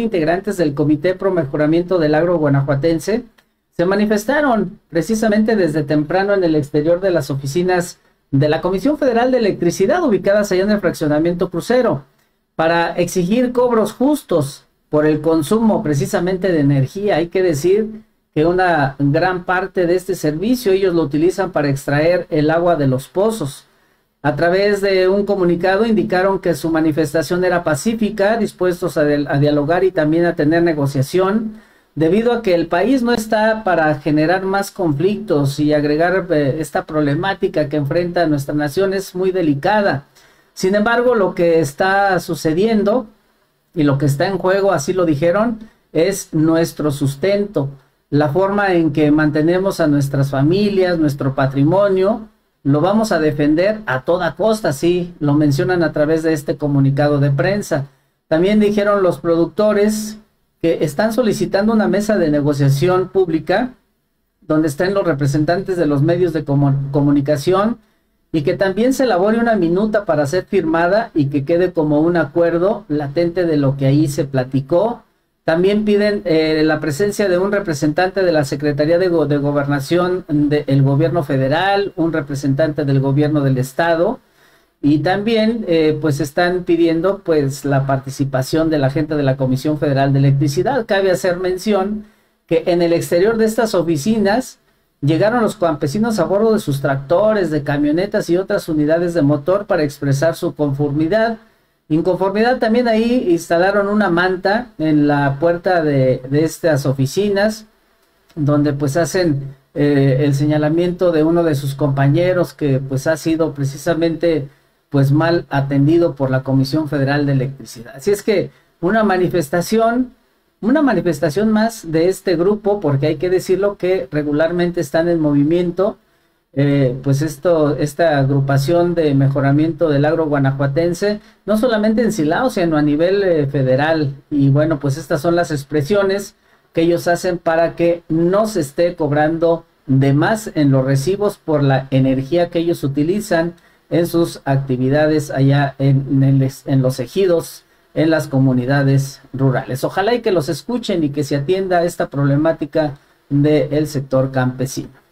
integrantes del Comité Pro Mejoramiento del Agro Guanajuatense se manifestaron precisamente desde temprano en el exterior de las oficinas de la Comisión Federal de Electricidad ubicadas allá en el fraccionamiento crucero para exigir cobros justos por el consumo precisamente de energía. Hay que decir que una gran parte de este servicio ellos lo utilizan para extraer el agua de los pozos. A través de un comunicado indicaron que su manifestación era pacífica, dispuestos a, dialogar y también a tener negociación, debido a que el país no está para generar más conflictos y agregar eh, esta problemática que enfrenta nuestra nación es muy delicada. Sin embargo, lo que está sucediendo y lo que está en juego, así lo dijeron, es nuestro sustento, la forma en que mantenemos a nuestras familias, nuestro patrimonio, lo vamos a defender a toda costa, sí, lo mencionan a través de este comunicado de prensa. También dijeron los productores que están solicitando una mesa de negociación pública donde estén los representantes de los medios de comunicación y que también se elabore una minuta para ser firmada y que quede como un acuerdo latente de lo que ahí se platicó también piden eh, la presencia de un representante de la Secretaría de, Gobernación del Gobierno Federal, un representante del Gobierno del Estado y también eh, pues están pidiendo pues la participación de la gente de la Comisión Federal de Electricidad. Cabe hacer mención que en el exterior de estas oficinas llegaron los campesinos a bordo de sus tractores, de camionetas y otras unidades de motor para expresar su conformidad Inconformidad también ahí instalaron una manta en la puerta de, estas oficinas, donde pues hacen eh, el señalamiento de uno de sus compañeros que pues ha sido precisamente pues mal atendido por la Comisión Federal de Electricidad. Así es que una manifestación, una manifestación más de este grupo, porque hay que decirlo que regularmente están en movimiento eh, pues esto, esta agrupación de mejoramiento del agro guanajuatense, no solamente en Silao, sino a nivel eh, federal. Y bueno, pues estas son las expresiones que ellos hacen para que no se esté cobrando de más en los recibos por la energía que ellos utilizan en sus actividades allá en, en los ejidos, en las comunidades rurales. Ojalá y que los escuchen y que se atienda esta problemática del sector campesino.